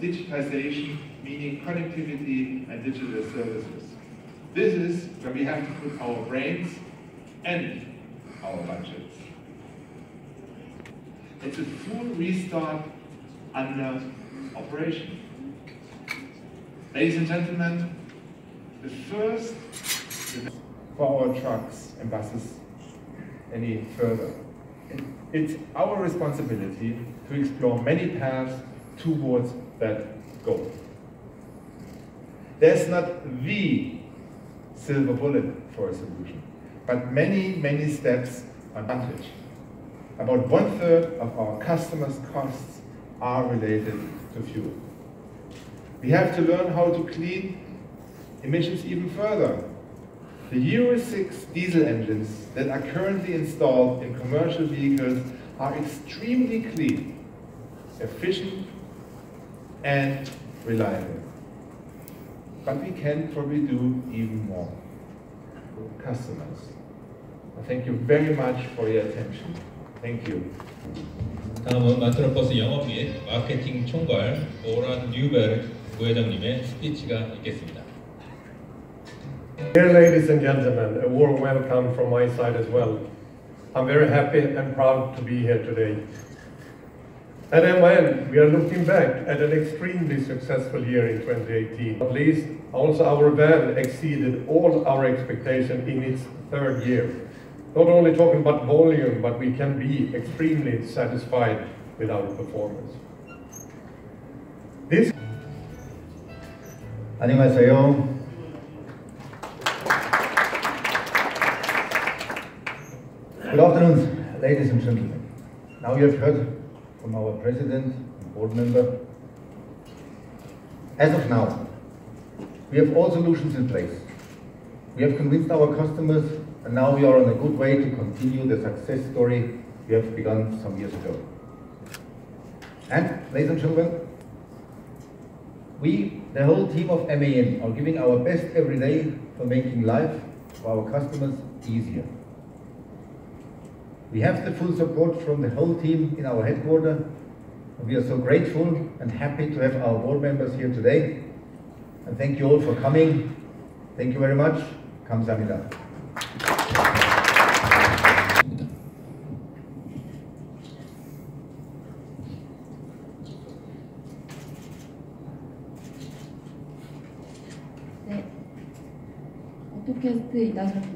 digitization, meaning connectivity and digital services. This is where we have to put our brains and our budgets. It's a full restart under operation. Ladies and gentlemen, the first for our trucks and buses any further. It's our responsibility to explore many paths towards that goal. There's not the silver bullet for a solution, but many, many steps advantage. About one third of our customers' costs are related to fuel. We have to learn how to clean emissions even further. The Euro 6 diesel engines that are currently installed in commercial vehicles are extremely clean, efficient, and reliable. But we can probably do even more with customers. Thank you very much for your attention. Thank you. 다음은 마트로버스 영업 및 마케팅 총괄 오란 뉴베르 부회장님의 스피치가 있겠습니다. Dear ladies and gentlemen, a warm welcome from my side as well. I'm very happy and proud to be here today. At MAN, we are looking back at an extremely successful year in 2018. At least, also our band exceeded all our expectations in its third year. Not only talking about volume, but we can be extremely satisfied with our performance. This 안녕하세요. Good afternoon, ladies and gentlemen. Now you have heard from our president and board member. As of now, we have all solutions in place. We have convinced our customers, and now we are on a good way to continue the success story we have begun some years ago. And, ladies and gentlemen, we, the whole team of MAN, are giving our best every day for making life for our customers easier. We have the full support from the whole team in our headquarters. And we are so grateful and happy to have our board members here today. And thank you all for coming. Thank you very much. 감사합니다. 네, 오토캐스트 이다정입니다. 어, 저는 지금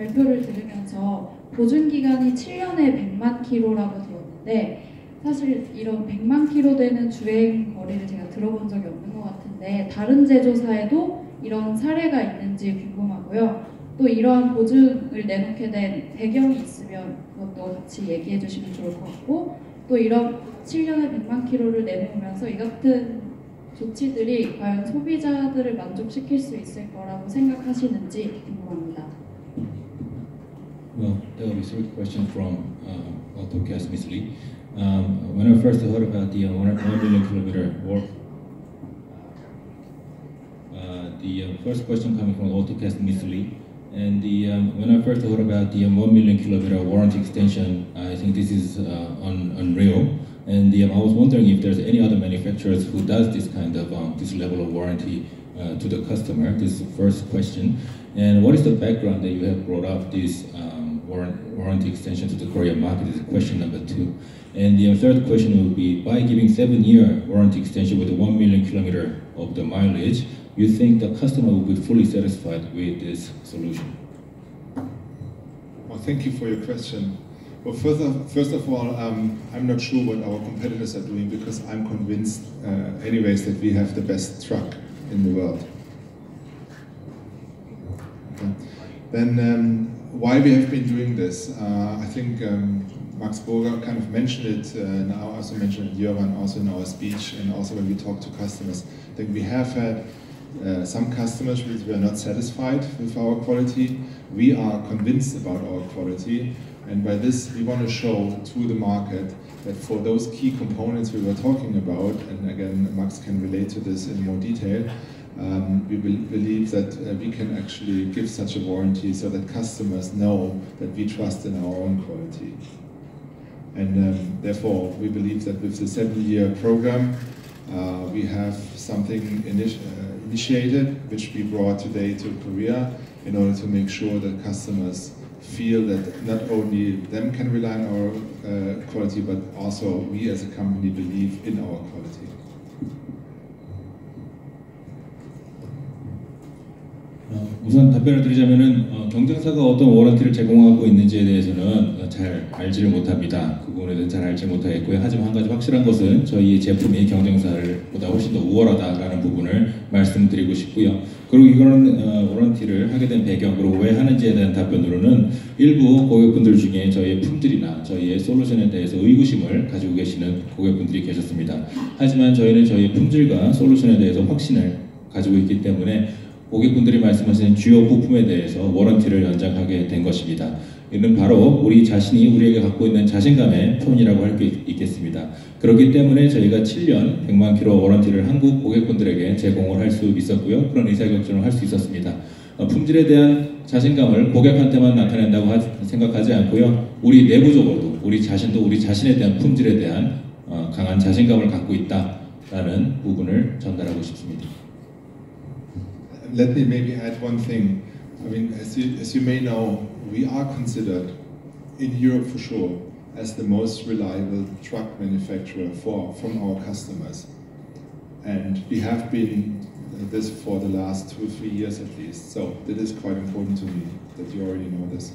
발표를 들으면서 보증 기간이 7년에 100만 킬로라고 되었는데 사실 이런 100만 킬로 되는 주행 거리를 제가 들어본 적이 없는 것 같은데 다른 제조사에도 이런 사례가 있는지 궁금하고요. 또 이러한 보증을 내놓게 된 배경이 있으면 그것도 같이 얘기해 주시면 좋을 것 같고 또 이런 7년에 100만 킬로를 내놓으면서 이 같은 조치들이 과연 소비자들을 만족시킬 수 있을 거라고 생각하시는지 궁금합니다. Well, be third question from uh, AutoCast Miss Lee. Um, when I first heard about the uh, one, one million kilometer war, uh, the uh, first question coming from AutoCast Miss and the um, when I first heard about the um, one million kilometer warranty extension, I think this is uh, un, unreal. And the, um, I was wondering if there's any other manufacturers who does this kind of um, this level of warranty uh, to the customer. This is the first question. And what is the background that you have brought up this um, warranty extension to the Korean market? Is question number two. And the third question would be, by giving seven-year warranty extension with one million kilometer of the mileage, you think the customer will be fully satisfied with this solution? Well, thank you for your question. Well, first of, first of all, um, I'm not sure what our competitors are doing because I'm convinced, uh, anyways, that we have the best truck in the world. Okay. Then, um, why we have been doing this? Uh, I think um, Max Berger kind of mentioned it, uh, and I also mentioned Jörn also in our speech, and also when we talk to customers. Think we have had uh, some customers which were not satisfied with our quality. We are convinced about our quality, and by this we want to show to the market that for those key components we were talking about, and again Max can relate to this in more detail, um, we be believe that uh, we can actually give such a warranty so that customers know that we trust in our own quality. And um, therefore, we believe that with the seven-year program, uh, we have something uh, initiated, which we brought today to Korea in order to make sure that customers feel that not only them can rely on our uh, quality, but also we as a company believe in our quality. 우선 답변을 드리자면은 어, 경쟁사가 어떤 워런티를 제공하고 있는지에 대해서는 어, 잘 알지를 못합니다. 그 부분에 대해서 잘 알지 못하겠고요. 하지만 한 가지 확실한 것은 저희 제품이 경쟁사보다 훨씬 더 우월하다라는 부분을 말씀드리고 싶고요. 그리고 이거는 어, 워런티를 하게 된 배경 그리고 왜 하는지에 대한 답변으로는 일부 고객분들 중에 저희의 품질이나 저희의 솔루션에 대해서 의구심을 가지고 계시는 고객분들이 계셨습니다. 하지만 저희는 저희의 품질과 솔루션에 대해서 확신을 가지고 있기 때문에 고객분들이 말씀하시는 주요 부품에 대해서 워런티를 연장하게 된 것입니다. 이는 바로 우리 자신이 우리에게 갖고 있는 자신감의 표현이라고 할 수 있겠습니다. 그렇기 때문에 저희가 7년 100만 킬로 워런티를 한국 고객분들에게 제공을 할 수 있었고요. 그런 의사결정을 할 수 있었습니다. 어, 품질에 대한 자신감을 고객한테만 나타낸다고 생각하지 않고요. 우리 내부적으로도 우리 자신도 우리 자신에 대한 품질에 대한 어, 강한 자신감을 갖고 있다라는 부분을 전달하고 싶습니다. let me maybe add one thing. I mean, as you, as you may know, we are considered in Europe for sure as the most reliable truck manufacturer for from our customers, and we have been this for the last two or three years at least. So that is quite important to me that you already know this.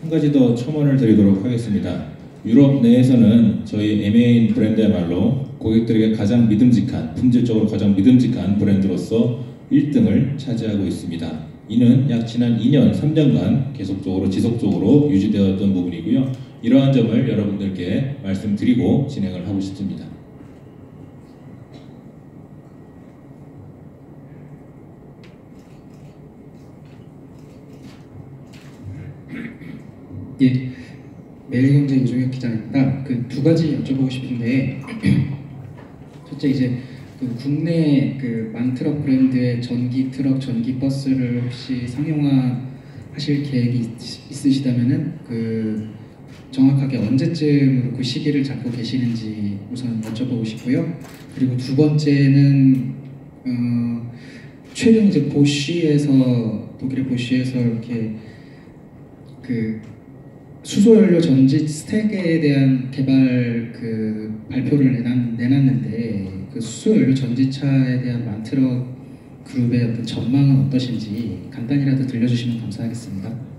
한 가지 더 첨언을 드리도록 하겠습니다. 유럽 내에서는 저희 MA인 브랜드야말로 고객들에게 가장 믿음직한, 품질적으로 가장 믿음직한 브랜드로서 1등을 차지하고 있습니다. 이는 약 지난 2년, 3년간 계속적으로 지속적으로 유지되었던 부분이고요. 이러한 점을 여러분들께 말씀드리고 진행을 하고 싶습니다. 예, 매일경제 이종혁 기자입니다. 그 두 가지 여쭤보고 싶은데 첫째 이제 그 국내 그 만트럭 브랜드의 전기 트럭, 전기 버스를 혹시 상용화 하실 계획이 있, 으시다면은 그 정확하게 언제쯤으로 그 시기를 잡고 계시는지 우선 여쭤보고 싶고요. 그리고 두 번째는 어, 최근 이제 보쉬에서 독일의 보쉬에서 이렇게 그 수소연료 전지 스택에 대한 개발 그 발표를 내놨, 내놨는데 그 수소연료 전지차에 대한 만트럭 그룹의 어떤 전망은 어떠신지 간단히라도 들려주시면 감사하겠습니다.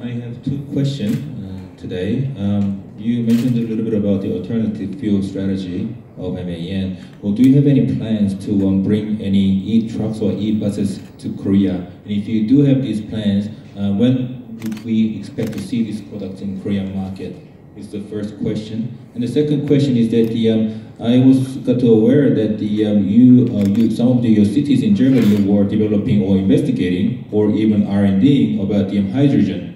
I have two questions uh, today. Um, you mentioned a little bit about the alternative fuel strategy of MAN. Well, do you have any plans to um, bring any e-trucks or e-buses to Korea? And if you do have these plans, uh, when would we expect to see these products in Korean market? Is the first question. And the second question is that the um, I was got to aware that the um, you, uh, you some of the your cities in Germany were developing or investigating or even R and D about the um, hydrogen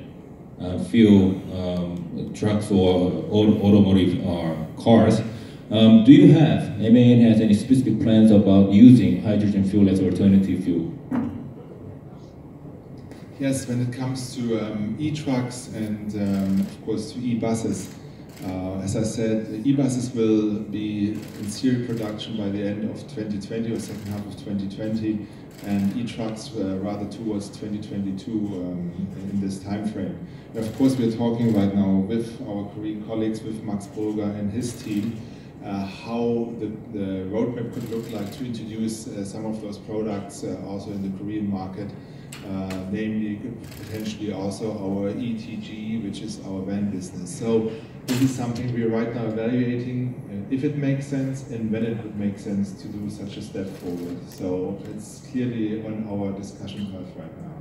uh, fuel um, trucks or automotive or uh, cars. Um, do you have, MAN has any specific plans about using hydrogen fuel as alternative fuel? Yes, when it comes to um, e-trucks and um, of course to e-buses, uh, as I said, e-buses will be in serial production by the end of 2020 or second half of 2020, and e-trucks uh, rather towards 2022 um, in this time frame. And of course, we're talking right now with our Korean colleagues, with Max Berger and his team, uh, how the, the, roadmap could look like to introduce uh, some of those products uh, also in the Korean market, uh, namely potentially also our eTGE, which is our van business. So this is something we're right now evaluating uh, if it makes sense and when it would make sense to do such a step forward. So it's clearly on our discussion path right now.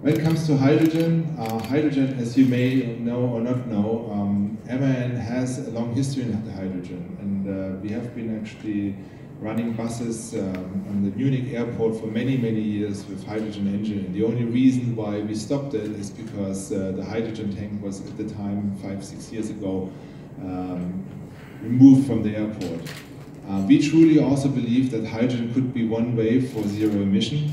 When it comes to hydrogen, uh, hydrogen, as you may know or not know, um, MAN has a long history in hydrogen, and uh, we have been actually running buses um, on the Munich airport for many, many years with hydrogen engine. And the only reason why we stopped it is because uh, the hydrogen tank was at the time, five, six years ago, um, removed from the airport. Uh, we truly also believe that hydrogen could be one way for zero emission.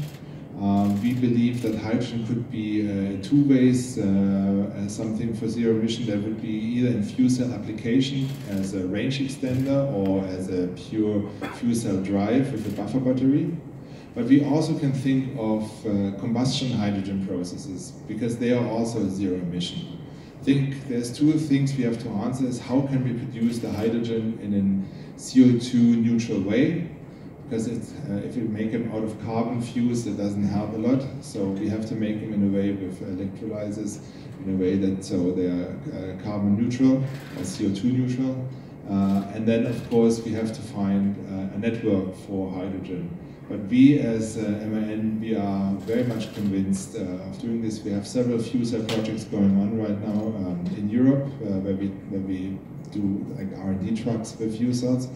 Um, we believe that hydrogen could be uh, two ways, uh, something for zero emission that would be either in fuel cell application as a range extender or as a pure fuel cell drive with a buffer battery. But we also can think of uh, combustion hydrogen processes because they are also zero emission. I think there's two things we have to answer is how can we produce the hydrogen in a CO2 neutral way because uh, if you make them out of carbon fuels, it doesn't help a lot. So we have to make them in a way with electrolyzers, in a way that so they are uh, carbon neutral or CO2 neutral. Uh, and then, of course, we have to find uh, a network for hydrogen. But we, as uh, MAN, we are very much convinced uh, of doing this. We have several fuel cell projects going on right now um, in Europe, where we where we do like R&D trucks with fuel cells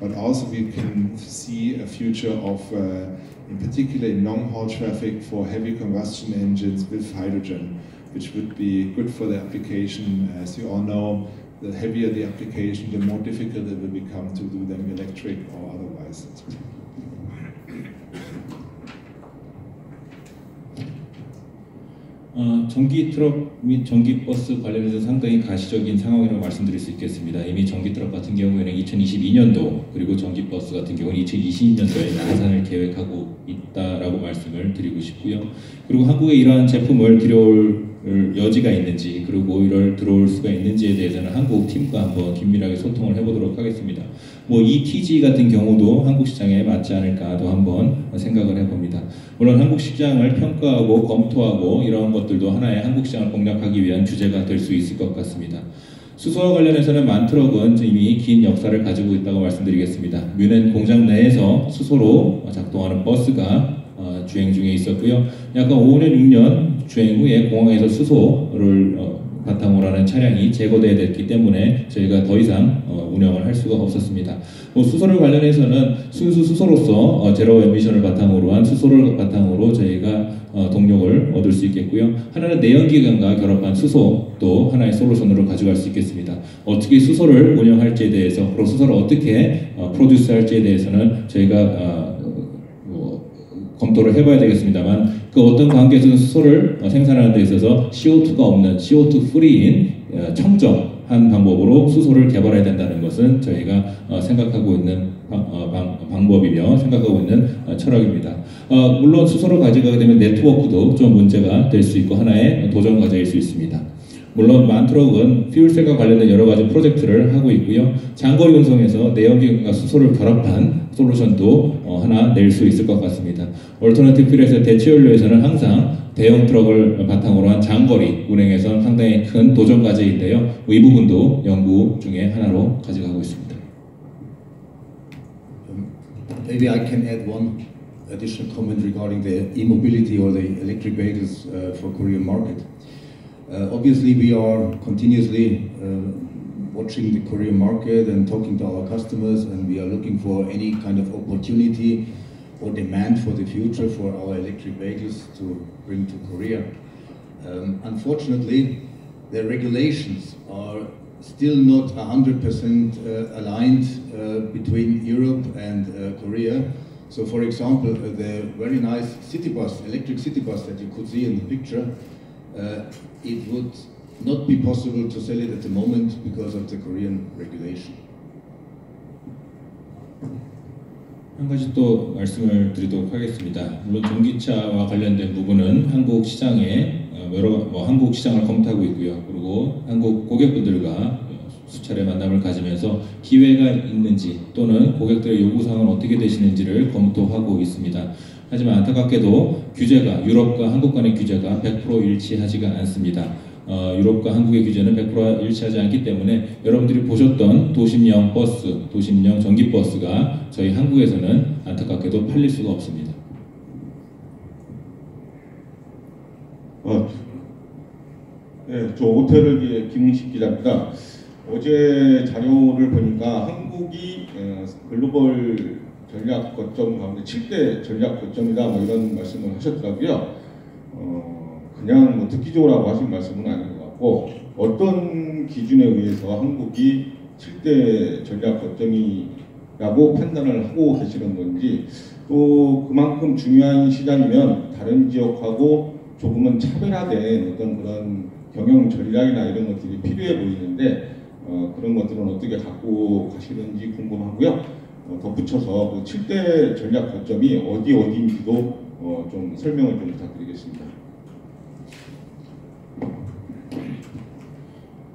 but also we can see a future of, uh, in particular in long-haul traffic for heavy combustion engines with hydrogen, which would be good for the application. As you all know, the heavier the application, the more difficult it will become to do them electric or otherwise. 어, 전기 트럭 및 전기 버스 관련해서 상당히 가시적인 상황이라고 말씀드릴 수 있겠습니다. 이미 전기 트럭 같은 경우에는 2022년도 그리고 전기 버스 같은 경우는 2020년도에 나산을 계획하고 있다라고 말씀을 드리고 싶고요. 그리고 한국에 이러한 제품을 들여올 여지가 있는지 그리고 이럴 들어올 수가 있는지에 대해서는 한국 팀과 한번 긴밀하게 소통을 해보도록 하겠습니다. 뭐 ETG 같은 경우도 한국 시장에 맞지 않을까도 한번 생각을 해봅니다. 물론 한국 시장을 평가하고 검토하고 이런 것들도 하나의 한국 시장을 공략하기 위한 주제가 될 수 있을 것 같습니다. 수소와 관련해서는 만트럭은 이미 긴 역사를 가지고 있다고 말씀드리겠습니다. 뮌헨 공장 내에서 수소로 작동하는 버스가 어, 주행 중에 있었고요. 약간 5년, 6년 주행 후에 공항에서 수소를 어, 바탕으로 하는 차량이 제거되어야 됐기 때문에 저희가 더 이상 어, 운영을 할 수가 없었습니다. 뭐 수소를 관련해서는 순수 수소로서 어, 제로 에미션을 바탕으로 한 수소를 바탕으로 저희가 어, 동력을 얻을 수 있겠고요. 하나는 내연기관과 결합한 수소도 하나의 솔루션으로 가져갈 수 있겠습니다. 어떻게 수소를 운영할지에 대해서 그리고 수소를 어떻게 어, 프로듀스 할지에 대해서는 저희가 어, 뭐, 검토를 해봐야 되겠습니다만 그 어떤 관계에서는 수소를 어, 생산하는 데 있어서 CO2가 없는 CO2 프리인 어, 청정한 방법으로 수소를 개발해야 된다는 것은 저희가 어, 생각하고 있는 방, 법이며 생각하고 있는 철학입니다. 물론 수소를 가져가게 되면 네트워크도 좀 문제가 될 수 있고 하나의 도전 과제일 수 있습니다. 물론 만트럭은 퓨얼셀과 관련된 여러 가지 프로젝트를 하고 있고요. 장거리 운송에서 내연기관과 수소를 결합한 솔루션도 어, 하나 낼 수 있을 것 같습니다. 얼터너티브 퓨얼에서 대체 연료에서는 항상 대형 트럭을 바탕으로 한 장거리 운행에서 상당히 큰 도전 과제인데요. 이 부분도 연구 중에 하나로 가져가고 있습니다. Maybe I can add one additional comment regarding the e-mobility or the electric vehicles uh, for Korean market. Uh, obviously, we are continuously uh, watching the Korean market and talking to our customers, and we are looking for any kind of opportunity or demand for the future for our electric vehicles to bring to Korea. Um, unfortunately, the regulations are still not 100% uh, aligned uh, between Europe and uh, Korea. So for example, uh, the very nice city bus, electric city bus that you could see in the picture, it would not be possible to sell it at the moment because of the Korean regulation. 한 가지 또 말씀을 드리도록 하겠습니다. 물론 전기차와 관련된 부분은 한국 시장에 어, 여러 뭐 한국 시장을 검토하고 있고요. 그리고 한국 고객분들과 수차례 만남을 가지면서 기회가 있는지 또는 고객들의 요구사항은 어떻게 되시는지를 검토하고 있습니다. 하지만 안타깝게도 규제가 유럽과 한국 간의 규제가 100% 일치하지가 않습니다. 어, 유럽과 한국의 규제는 100% 일치하지 않기 때문에 여러분들이 보셨던 도심형 버스, 도심형 전기버스가 저희 한국에서는 안타깝게도 팔릴 수가 없습니다. 어, 네, 저 오태를 김웅식 기자입니다. 어제 자료를 보니까 한국이 어, 글로벌 전략 거점 가운데 7대 전략 거점이다 뭐 이런 말씀을 하셨더라고요. 어, 그냥 뭐 듣기적으로 하신 말씀은 아닌 것 같고 어떤 기준에 의해서 한국이 7대 전략 거점이 라고 판단을 하고 계시는 건지 또 그만큼 중요한 시장이면 다른 지역하고 조금은 차별화된 어떤 그런 경영 전략이나 이런 것들이 필요해 보이는데 어, 그런 것들은 어떻게 갖고 가시는지 궁금하고요. 어, 덧붙여서 그 7대 전략 거점이 어디 어디인지도 어, 좀 설명을 좀 부탁드리겠습니다.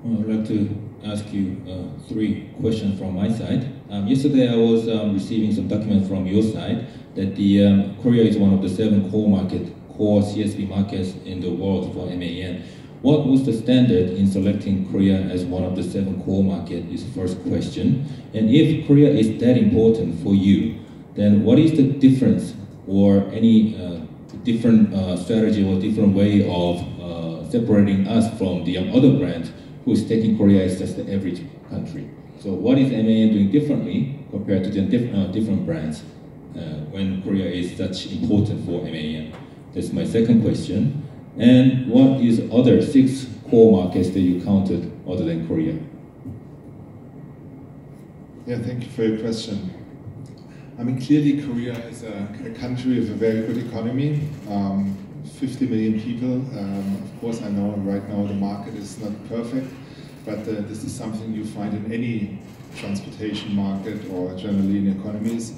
Uh, I'd like to ask you uh, three questions from my side. Um, yesterday, I was um, receiving some documents from your side that the um, Korea is one of the seven core market, core CSP markets in the world for MAN. What was the standard in selecting Korea as one of the seven core markets Is the first question. And if Korea is that important for you, then what is the difference or any uh, different uh, strategy or different way of uh, separating us from the other brands who is taking Korea as just the average country? So what is MAN doing differently compared to the diff- uh, different brands uh, when Korea is such important for MAN? That's my second question. And what is other six core markets that you counted other than Korea? Yeah, thank you for your question. I mean, clearly Korea is a, a country with a very good economy, um, 50 million people. Um, of course, I know right now the market is not perfect, but uh, this is something you find in any transportation market or generally in economies.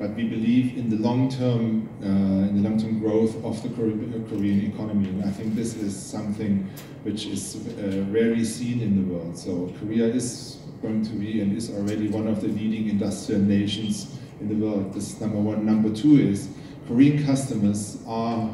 But we believe in the long-term, uh, in the long-term growth of the Korean economy, and I think this is something which is uh, rarely seen in the world. So Korea is going to be and is already one of the leading industrial nations in the world. This is number one. Number two is Korean customers are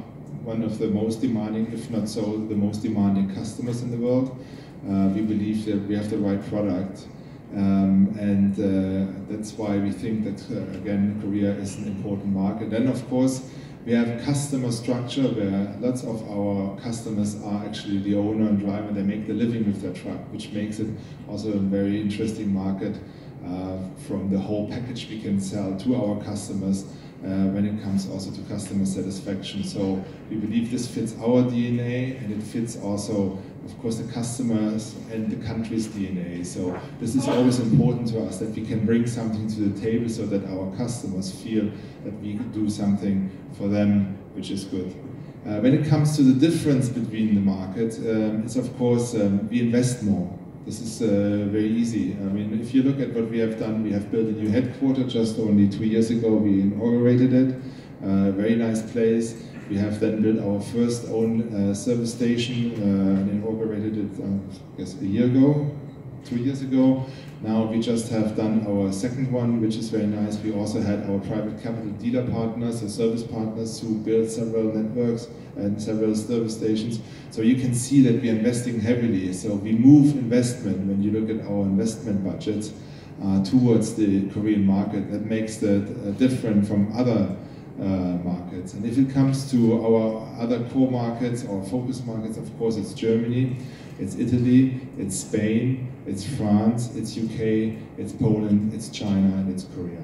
one of the most demanding, if not so, the most demanding customers in the world. Uh, we believe that we have the right product. Um, and uh, that's why we think that, uh, again, Korea is an important market. Then, of course, we have customer structure where lots of our customers are actually the owner and driver. They make the living with their truck, which makes it also a very interesting market uh, from the whole package we can sell to our customers uh, when it comes also to customer satisfaction. So we believe this fits our DNA and it fits also, of course, the customers and the country's DNA. So this is always important to us that we can bring something to the table so that our customers feel that we do something for them which is good. Uh, when it comes to the difference between the market, um, it's of course um, we invest more. This is uh, very easy. I mean, if you look at what we have done, we have built a new headquarters just only two years ago. We inaugurated it. Uh, very nice place. We have then built our first own uh, service station uh, and inaugurated it, uh, I guess, a year ago, two years ago. Now we just have done our second one, which is very nice. We also had our private capital dealer partners, or service partners, who built several networks and several service stations. So you can see that we're investing heavily. So we move investment when you look at our investment budgets uh, towards the Korean market. That makes that uh, different from other uh, markets. And if it comes to our other core markets, or focus markets, of course, it's Germany, it's Italy, it's Spain, it's France, it's UK, it's Poland, it's China, and it's Korea.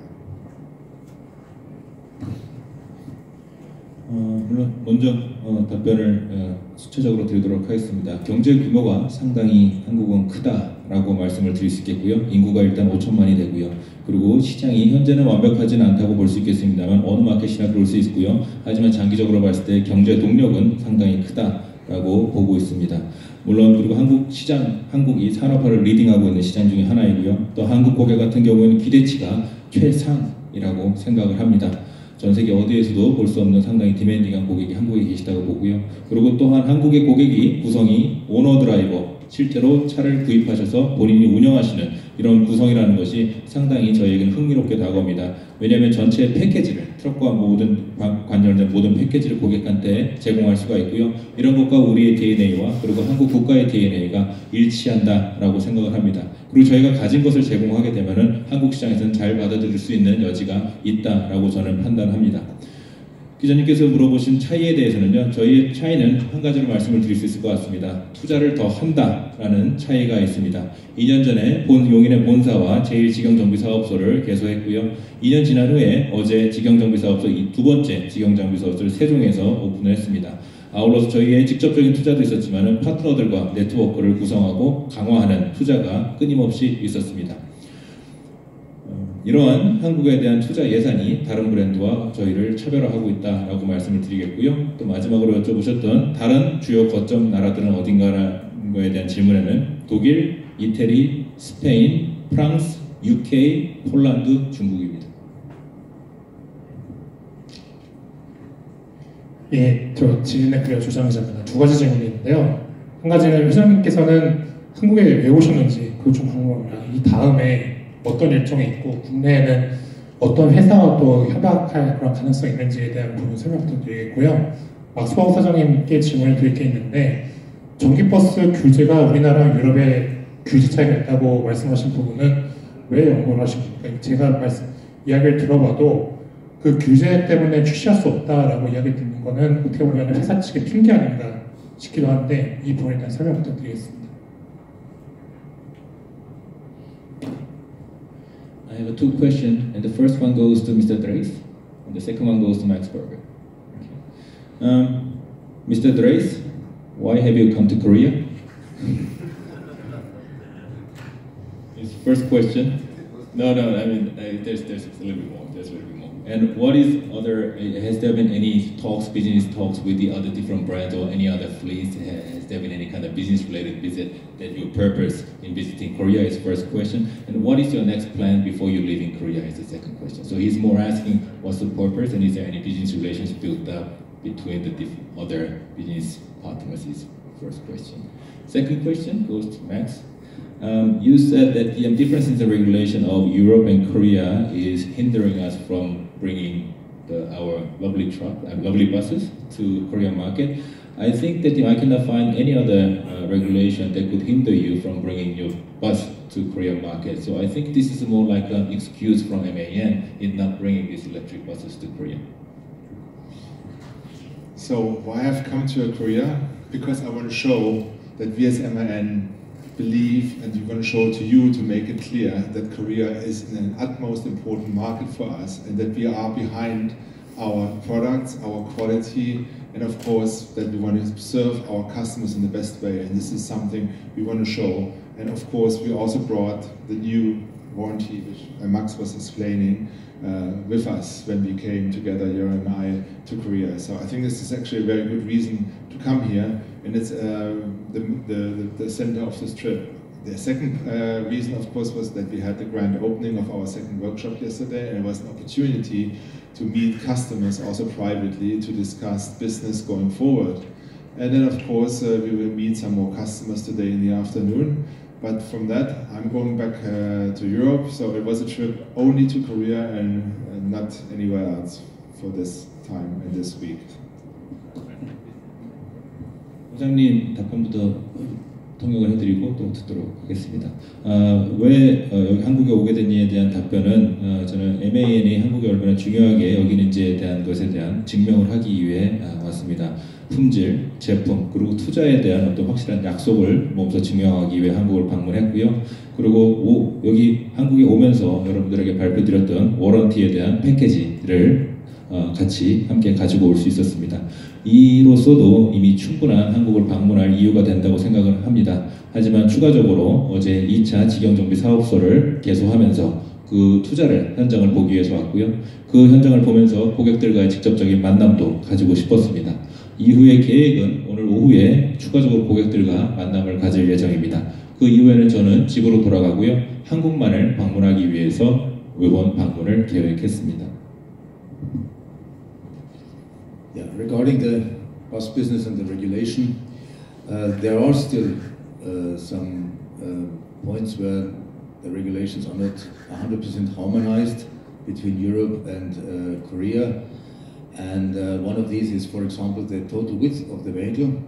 어, 먼저 어, 답변을 어, 수치적으로 드리도록 하겠습니다. 경제 규모가 상당히 한국은 크다라고 말씀을 드릴 수 있겠고요. 인구가 일단 5천만이 되고요. 그리고 시장이 현재는 완벽하지는 않다고 볼 수 있겠습니다만 어느 마켓이나 그럴 수 있고요. 하지만 장기적으로 봤을 때 경제 동력은 상당히 크다 라고 보고 있습니다. 물론 그리고 한국 시장, 한국이 산업화를 리딩하고 있는 시장 중에 하나이고요. 또 한국 고객 같은 경우에는 기대치가 최상이라고 생각을 합니다. 전 세계 어디에서도 볼 수 없는 상당히 디맨딩한 고객이 한국에 계시다고 보고요. 그리고 또한 한국의 고객이 구성이 오너 드라이버, 실제로 차를 구입하셔서 본인이 운영하시는 이런 구성이라는 것이 상당히 저희에게는 흥미롭게 다가옵니다. 왜냐하면 전체 패키지를 트럭과 모든 관- 관련된 모든 패키지를 고객한테 제공할 수가 있고요. 이런 것과 우리의 DNA와 그리고 한국 국가의 DNA가 일치한다라고 생각을 합니다. 그리고 저희가 가진 것을 제공하게 되면은 한국 시장에서는 잘 받아들일 수 있는 여지가 있다라고 저는 판단합니다. 기자님께서 물어보신 차이에 대해서는요, 저희의 차이는 한 가지로 말씀을 드릴 수 있을 것 같습니다. 투자를 더 한다라는 차이가 있습니다. 2년 전에 본 용인의 본사와 제1직영정비사업소를 개소했고요. 2년 지난 후에 어제 직영정비사업소 이두 번째 직영정비사업소를 세종에서 오픈을 했습니다. 아울러서 저희의 직접적인 투자도 있었지만 파트너들과 네트워크를 구성하고 강화하는 투자가 끊임없이 있었습니다. 어, 이러한 한국에 대한 투자 예산이 다른 브랜드와 저희를 차별화하고 있다라고 말씀을 드리겠고요. 또 마지막으로 여쭤보셨던 다른 주요 거점 나라들은 어딘가라는 거에 대한 질문에는 독일, 이태리, 스페인, 프랑스, UK, 폴란드, 중국입니다. 예, 저 그려 조장이자입니다. 두 가지 질문이 있는데요. 한 가지는 회장님께서는 한국에 왜 오셨는지 그거 좀 궁금합니다. 이 다음에 어떤 일정이 있고 국내에는 어떤 회사와 또 협약할 그런 가능성이 있는지에 대한 부분 설명 부탁드리겠고요. 막스버그 사장님께 질문을 드릴 게 있는데 전기버스 규제가 우리나라 유럽에 규제 차이가 있다고 말씀하신 부분은 왜 연구를 하신 겁니까? 제가 말씀 이야기를 들어봐도 그 규제 때문에 출시할 수 없다라고 이야기 듣는 거는 어떻게 보면 회사 측의 핑계 아닌가 싶기도 한데 이 부분에 대한 설명 부탁드리겠습니다. I have two questions, and the first one goes to Mr. Drees, and the second one goes to Max Berger. Okay. Um, Mr. Drees, why have you come to Korea? His first question. No, no, I mean, uh, there's, there's a little bit more. There's a little bit more. And what is other? Has there been any talks, business talks with the other different brands or any other fleets? Has there been any kind of business-related visit that your purpose in visiting Korea? Is first question. And what is your next plan before you leave in Korea? Is the second question. So he's more asking what's the purpose and is there any business relations built up between the other business partners? Is first question. Second question goes to Max. Um, you said that the difference in the regulation of Europe and Korea is hindering us from bringing the, our lovely truck, uh, lovely buses to Korean market. I think that you know, I cannot find any other uh, regulation that could hinder you from bringing your bus to Korean market. So I think this is more like an excuse from MAN in not bringing these electric buses to Korea. So why I've come to Korea? Because I want to show that we as MAN believe and we want to show to you to make it clear that Korea is an utmost important market for us and that we are behind our products, our quality, and of course that we want to serve our customers in the best way. And this is something we want to show. And of course, we also brought the new warranty, which uh, Max was explaining, uh, with us when we came together, Jörg and I, to Korea. So I think this is actually a very good reason to come here, and it's uh, the, the, the center of this trip. The second uh, reason, of course, was that we had the grand opening of our second workshop yesterday, and it was an opportunity to meet customers also privately to discuss business going forward. And then, of course, uh, we will meet some more customers today in the afternoon. But from that, I'm going back uh, to Europe. So it was a trip only to Korea and, and not anywhere else for this time and this week. 부장님 답변부터 통역을 해드리고 또 듣도록 하겠습니다. 아, 왜 어, 한국에 오게 됐냐에 대한 답변은 어, 저는 MAN이 한국에 얼마나 중요하게 여기는지에 대한 것에 대한 증명을 하기 위해 아, 왔습니다. 품질, 제품, 그리고 투자에 대한 어떤 확실한 약속을 몸소 증명하기 위해 한국을 방문했고요. 그리고 오- 여기 한국에 오면서 여러분들에게 발표드렸던 워런티에 대한 패키지를 어, 같이 함께 가지고 올 수 있었습니다. 이로써도 이미 충분한 한국을 방문할 이유가 된다고 생각을 합니다. 하지만 추가적으로 어제 2차 직영정비 사업소를 개소하면서 그 투자를 현장을 보기 위해서 왔고요. 그 현장을 보면서 고객들과의 직접적인 만남도 가지고 싶었습니다. 이후의 계획은 오늘 오후에 추가적으로 고객들과 만남을 가질 예정입니다. 그 이후에는 저는 집으로 돌아가고요. 한국만을 방문하기 위해서 이번 방문을 계획했습니다. Yeah, regarding the bus business and the regulation, uh, there are still uh, some uh, points where the regulations are not 100% harmonized between Europe and uh, Korea. And uh, one of these is, for example, the total width of the vehicle.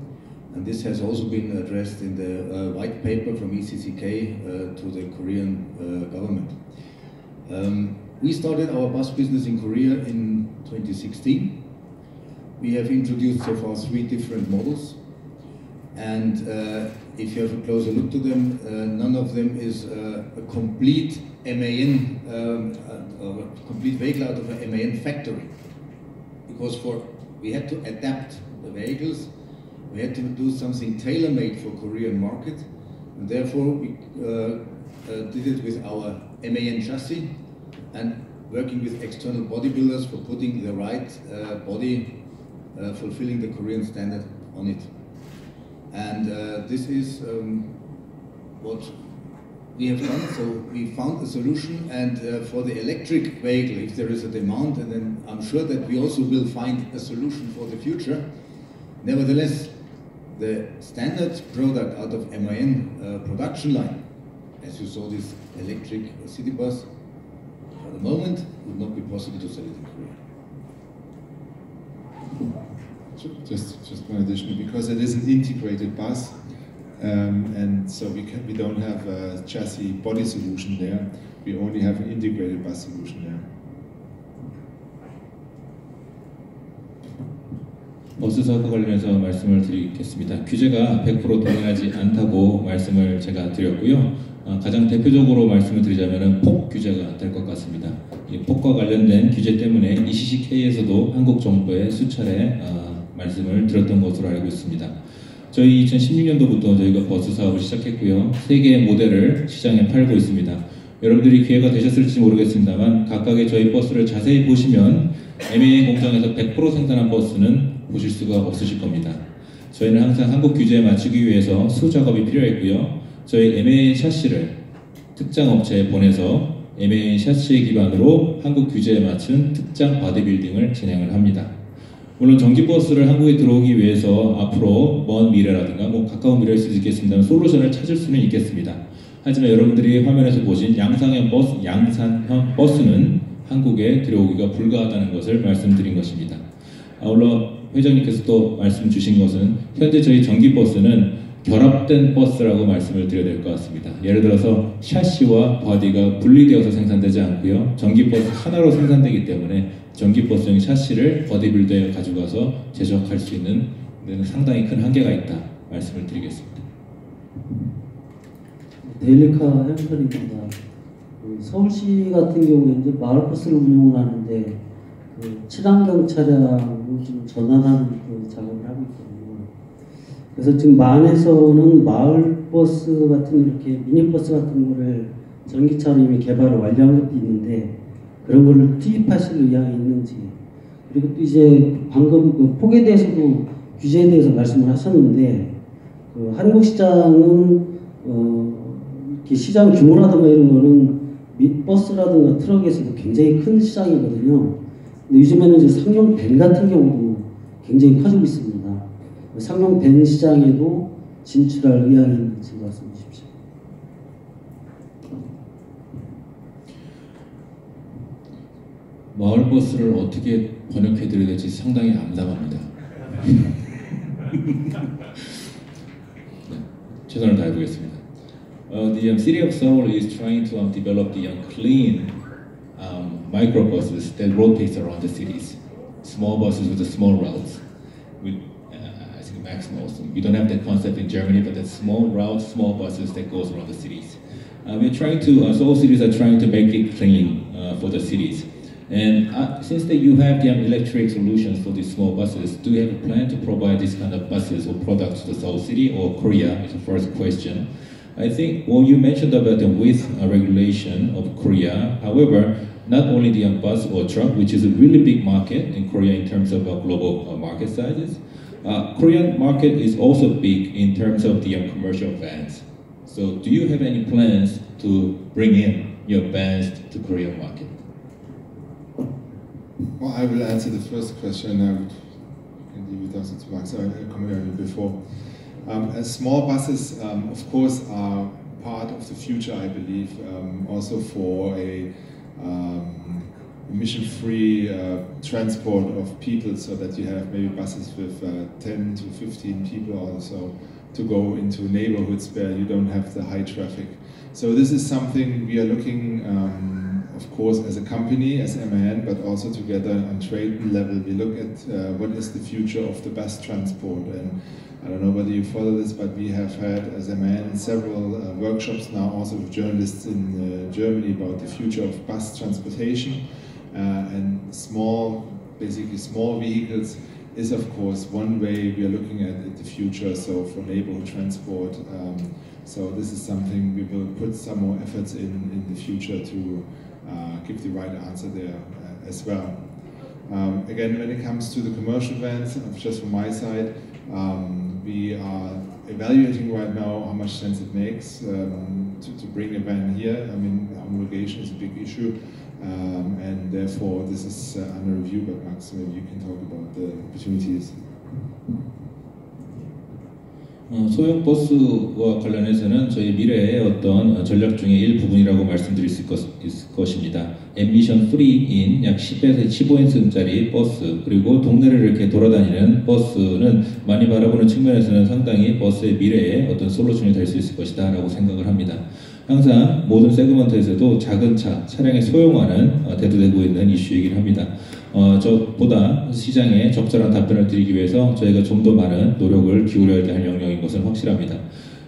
And this has also been addressed in the uh, white paper from ECCK to the Korean government. Um, we started our bus business in Korea in 2016. We have introduced so far three different models, and uh, if you have a closer look to them, uh, none of them is uh, a complete MAN, um, uh, a complete vehicle out of a MAN factory, because for we had to adapt the vehicles, we had to do something tailor-made for Korean market, and therefore we uh, uh, did it with our MAN chassis, and working with external bodybuilders for putting the right body fulfilling the Korean standard on it. And uh, this is um, what we have done. So we found a solution, and uh, for the electric vehicle, if there is a demand, and then I'm sure that we also will find a solution for the future. Nevertheless, the standard product out of MAN uh, production line, as you saw this electric city bus, for the moment would not be possible to sell it in Korea. Just, just one addition, because it is an integrated bus, um, and so we can, we don't have a chassis body solution there. We only have an integrated bus solution there. 버스 사업과 관련해서 말씀을 드리겠습니다. 규제가 100% 동일하지 않다고 말씀을 제가 드렸고요. 어, 가장 대표적으로 말씀을 드리자면 폭 규제가 될 것 같습니다. 이 폭과 관련된 규제 때문에 ECCK에서도 한국 정부에 수차례 어, 말씀을 드렸던 것으로 알고 있습니다. 저희 2016년도부터 저희가 버스 사업을 시작했고요. 세 개의 모델을 시장에 팔고 있습니다. 여러분들이 기회가 되셨을지 모르겠습니다만 각각의 저희 버스를 자세히 보시면 MAN 공장에서 100% 생산한 버스는 보실 수가 없으실 겁니다. 저희는 항상 한국 규제에 맞추기 위해서 수작업이 필요했고요. 저희 MAN 샤시를 특장 업체에 보내서 MAN 샤시에 기반으로 한국 규제에 맞춘 특장 바디빌딩을 진행을 합니다. 물론 전기버스를 한국에 들어오기 위해서 앞으로 먼 미래라든가 뭐 가까운 미래일 수도 있겠습니다만 솔루션을 찾을 수는 있겠습니다. 하지만 여러분들이 화면에서 보신 양산형 버스, 양산형 버스는 한국에 들어오기가 불가하다는 것을 말씀드린 것입니다. 아울러 회장님께서 또 말씀 주신 것은 현재 저희 전기버스는 결합된 버스라고 말씀을 드려야 될 것 같습니다. 예를 들어서 샤시와 바디가 분리되어서 생산되지 않고요. 전기버스 하나로 생산되기 때문에 전기버스용 샤시를 버디빌더에 가져가서 제작할 수 있는 상당히 큰 한계가 있다 말씀을 드리겠습니다. 데일리카 햄스터입니다. 그 서울시 같은 경우에 이제 마을버스를 운영을 하는데 그 친환경 차량으로 좀 전환하는 그 작업을 하고 있거든요. 그래서 지금 만에서는 마을버스 같은 이렇게 미니버스 같은 거를 전기차로 이미 개발을 완료한 것도 있는데 그런 거를 투입하실 의향이 있는지 그리고 또 이제 방금 그 폭에 대해서도 규제에 대해서 말씀을 하셨는데 그 한국 시장은 어 이렇게 시장 규모라든가 이런 거는 버스라든가 트럭에서도 굉장히 큰 시장이거든요. 근데 요즘에는 이제 상용 밴 같은 경우도 굉장히 커지고 있습니다. 상용 밴 시장에도 진출할 의향이 있는지 말씀해 주 마을버스를 어떻게 번역해 드려야 될지 상당히 암담합니다. 네, 최선을 다해 보겠습니다. Uh, the um, city of Seoul is trying to um, develop the um, clean um, microbuses that rotates around the cities. Small buses with the small routes. With uh, I think maximum. We don't have that concept in Germany, but that small routes, small buses that goes around the cities. Uh, we're trying to. Uh, Seoul cities are trying to make it clean uh, for the cities. And uh, since that you have the um, electric solutions for these small buses, do you have a plan to provide these kind of buses or products to the Seoul city or Korea? Is the first question. I think, well, you mentioned about the width uh, regulation of Korea. However, not only the um, bus or truck, which is a really big market in Korea in terms of uh, global uh, market sizes, uh, Korean market is also big in terms of the um, commercial vans. So, do you have any plans to bring in your vans to Korean market? Well, I will answer the first question. I would can leave it also to. I commented before. Um, as small buses, um, of course, are part of the future, I believe, um, also for a um, emission-free uh, transport of people, so that you have maybe buses with uh, 10 to 15 people also to go into neighborhoods where you don't have the high traffic. So this is something we are looking, um, of course, as a company, as MAN, but also together on trade level. We look at uh, what is the future of the bus transport and I don't know whether you follow this, but we have had, as man, several uh, workshops now also with journalists in uh, Germany about the future of bus transportation uh, and small, basically small vehicles is of course one way we are looking at the future. So for neighborhood transport, um, so this is something we will put some more efforts in in the future to give the right answer there uh, as well. Um, again, when it comes to the commercial vans, just from my side, um, we are evaluating right now how much sense it makes um, to, to, bring a van here. I mean, homologation is a big issue, um, and therefore this is uh, under review. But Max, maybe you can talk about the opportunities. 어, 소형 버스와 관련해서는 저희 미래의 어떤 전략 중의 일부분이라고 말씀드릴 수 있을 것입니다. 엠미션 프리인 약 10에서 15인승짜리 버스 그리고 동네를 이렇게 돌아다니는 버스는 많이 바라보는 측면에서는 상당히 버스의 미래의 어떤 솔루션이 될 수 있을 것이다 라고 생각을 합니다. 항상 모든 세그먼트에서도 작은 차, 차량의 소형화는 대두되고 있는 이슈이긴 합니다. 어, 저보다 시장에 적절한 답변을 드리기 위해서 저희가 좀 더 많은 노력을 기울여야 할 영역인 것은 확실합니다.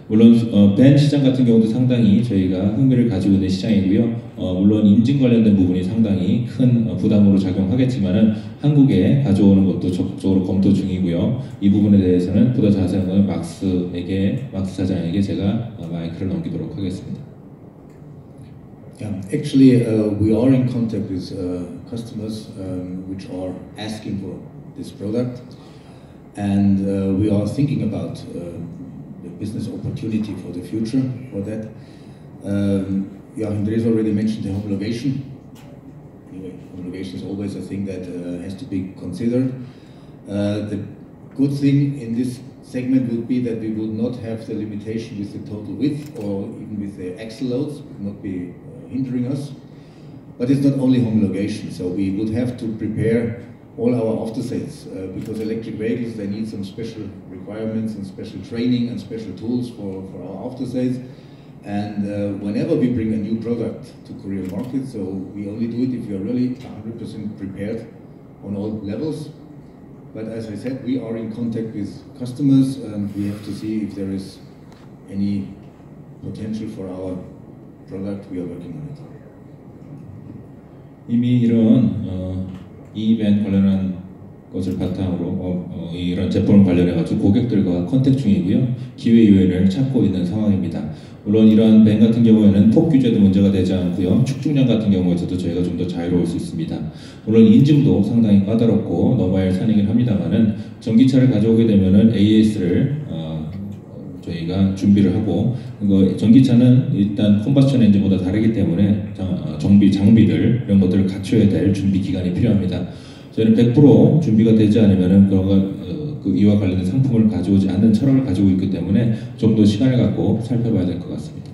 물론 어, 벤 시장 같은 경우도 상당히 저희가 흥미를 가지고 있는 시장이고요. 어, 물론 인증 관련된 부분이 상당히 큰 어, 부담으로 작용하겠지만은 한국에 가져오는 것도 적극적으로 검토 중이고요. 이 부분에 대해서는 보다 자세한 것은 막스에게 막스 사장에게 제가 어, 마이크를 넘기도록 하겠습니다. Yeah, actually, uh, we are in contact with uh, customers um, which are asking for this product, and uh, we are thinking about uh, the business opportunity for the future for that. Um, yeah, Andres already mentioned the homologation. Anyway, homologation is always a thing that uh, has to be considered. Uh, the good thing in this segment would be that we would not have the limitation with the total width or even with the axle loads, would not be hindering us. But it's not only homologation, so we would have to prepare all our after sales uh, because electric vehicles they need some special requirements and special training and special tools for, for our after sales. And uh, whenever we bring a new product to Korean market, so we only do it if we are really 100% prepared on all levels. But as I said, we are in contact with customers and we have to see if there is any potential for our product we are. 이미 이런 어, 이벤 관련한 것을 바탕으로 어, 어, 이런 제품을 관련해 가지고 고객들과 컨택 중이고요. 기회 요인을 찾고 있는 상황입니다. 물론 이러한 밴 같은 경우에는 폭 규제도 문제가 되지 않고요. 축중량 같은 경우에서도 저희가 좀 더 자유로울 수 있습니다. 물론 인증도 상당히 까다롭고 넘어야 할 산이긴 합니다만은 전기차를 가져오게 되면은 AS를 어, 저희가 준비를 하고 그 전기차는 일단 컴버션 엔진보다 다르기 때문에 어, 정비 장비들 이런 것들을 갖춰야 될 준비 기간이 필요합니다. 저희는 100% 준비가 되지 않으면은 그런 어, 그 이와 관련된 상품을 가져오지 않는 철학을 가지고 있기 때문에 좀 더 시간을 갖고 살펴봐야 될 것 같습니다.